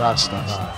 Rastafari.